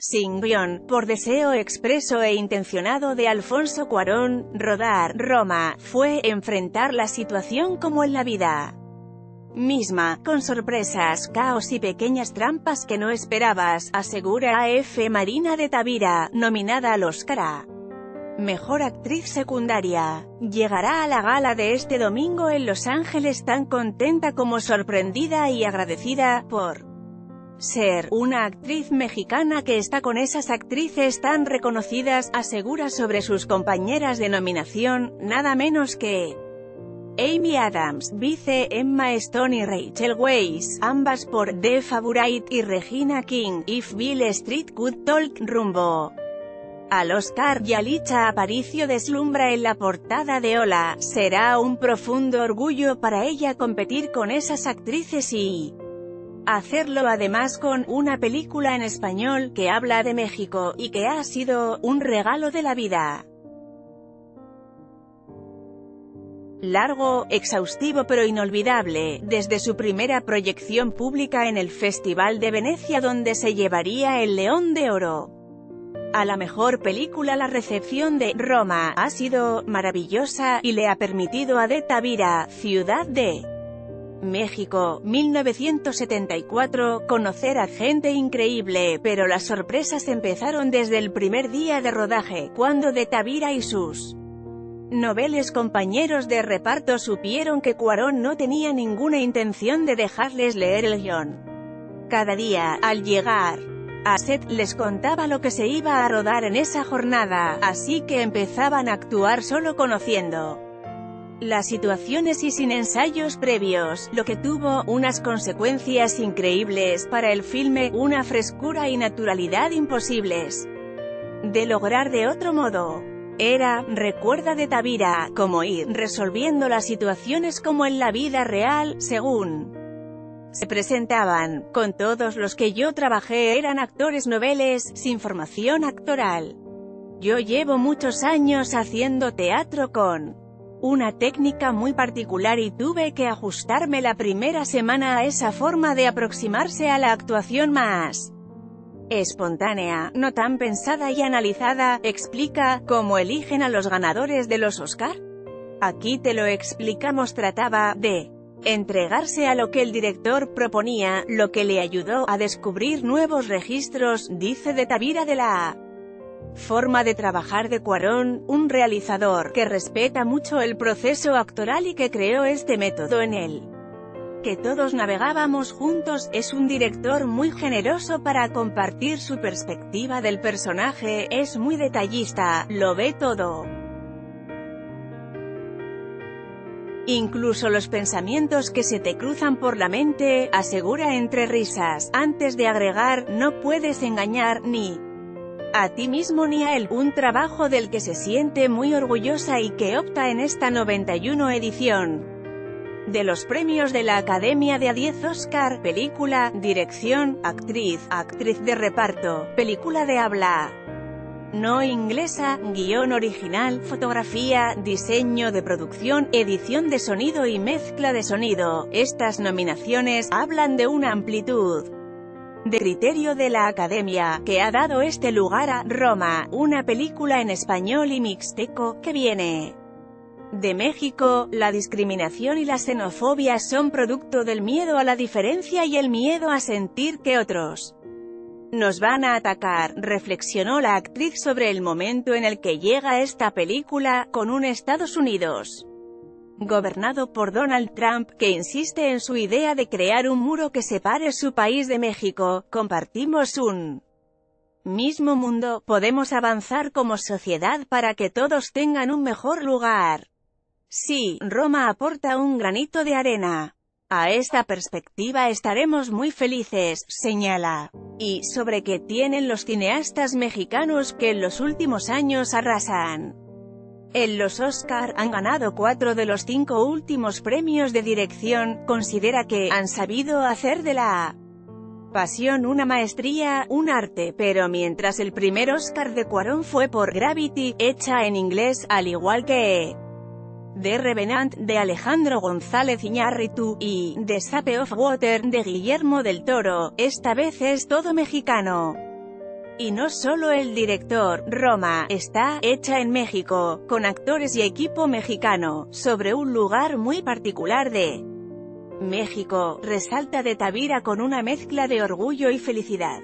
Sin guion, por deseo expreso e intencionado de Alfonso Cuarón, rodar Roma, fue enfrentar la situación como en la vida misma, con sorpresas, caos y pequeñas trampas que no esperabas, asegura A.F. Marina de Tavira, nominada al Oscar a Mejor Actriz Secundaria. Llegará a la gala de este domingo en Los Ángeles tan contenta como sorprendida y agradecida, por ser una actriz mexicana que está con esas actrices tan reconocidas, asegura sobre sus compañeras de nominación, nada menos que Amy Adams, Vice, Emma Stone y Rachel Weisz, ambas por The Favorite y Regina King, If Bill Street Could Talk, rumbo al Oscar, Yalitza Aparicio deslumbra en la portada de Hola, será un profundo orgullo para ella competir con esas actrices y hacerlo además con una película en español que habla de México, y que ha sido un regalo de la vida. Largo, exhaustivo pero inolvidable, desde su primera proyección pública en el Festival de Venecia donde se llevaría el León de Oro. A la mejor película la recepción de Roma ha sido maravillosa, y le ha permitido a De Tavira, Ciudad de México, 1974, conocer a gente increíble, pero las sorpresas empezaron desde el primer día de rodaje, cuando De Tavira y sus noveles compañeros de reparto supieron que Cuarón no tenía ninguna intención de dejarles leer el guion. Cada día, al llegar, Seth les contaba lo que se iba a rodar en esa jornada, así que empezaban a actuar solo conociendo las situaciones y sin ensayos previos, lo que tuvo unas consecuencias increíbles para el filme, una frescura y naturalidad imposibles de lograr de otro modo. Era, recuerda de Tavira, como ir resolviendo las situaciones como en la vida real, según se presentaban, con todos los que yo trabajé eran actores noveles, sin formación actoral. Yo llevo muchos años haciendo teatro con una técnica muy particular y tuve que ajustarme la primera semana a esa forma de aproximarse a la actuación más espontánea, no tan pensada y analizada, explica, cómo eligen a los ganadores de los Oscar. Aquí te lo explicamos trataba de entregarse a lo que el director proponía, lo que le ayudó a descubrir nuevos registros, dice de Tavira de la forma de trabajar de Cuarón, un realizador que respeta mucho el proceso actoral y que creó este método en él. Que todos navegábamos juntos, es un director muy generoso para compartir su perspectiva del personaje, es muy detallista, lo ve todo. Incluso los pensamientos que se te cruzan por la mente, asegura entre risas, antes de agregar, no puedes engañar, ni a ti mismo ni a él, un trabajo del que se siente muy orgullosa y que opta en esta 91 edición. De los premios de la Academia de A10 Oscar, película, dirección, actriz, actriz de reparto, película de habla. No inglesa, guion original, fotografía, diseño de producción, edición de sonido y mezcla de sonido. Estas nominaciones hablan de una amplitud de criterio de la Academia, que ha dado este lugar a Roma, una película en español y mixteco, que viene de México, la discriminación y la xenofobia son producto del miedo a la diferencia y el miedo a sentir que otros nos van a atacar, reflexionó la actriz sobre el momento en el que llega esta película, con un Estados Unidos gobernado por Donald Trump, que insiste en su idea de crear un muro que separe su país de México, compartimos un mismo mundo, podemos avanzar como sociedad para que todos tengan un mejor lugar. Sí, Roma aporta un granito de arena. A esta perspectiva estaremos muy felices, señala. Y, sobre qué tienen los cineastas mexicanos que en los últimos años arrasan. En los Oscar, han ganado cuatro de los cinco últimos premios de dirección, considera que, han sabido hacer de la pasión una maestría, un arte, pero mientras el primer Oscar de Cuarón fue por Gravity, hecha en inglés, al igual que The Revenant, de Alejandro González Iñárritu, y The Shape of Water, de Guillermo del Toro, esta vez es todo mexicano. Y no solo el director, Roma, está hecha en México, con actores y equipo mexicano, sobre un lugar muy particular de México, resalta de Tavira con una mezcla de orgullo y felicidad.